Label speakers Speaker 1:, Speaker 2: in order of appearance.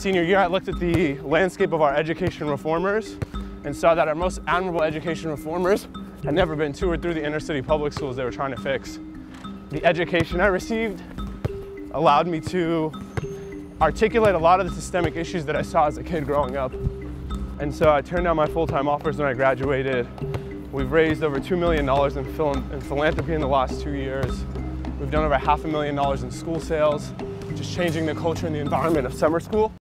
Speaker 1: senior year, I looked at the landscape of our education reformers and saw that our most admirable education reformers had never been to or through the inner city public schools they were trying to fix. The education I received allowed me to articulate a lot of the systemic issues that I saw as a kid growing up. And so I turned down my full-time offers when I graduated. We've raised over $2 million in, in philanthropy in the last two years. We've done over half a million dollars in school sales, just changing the culture and the environment of summer school.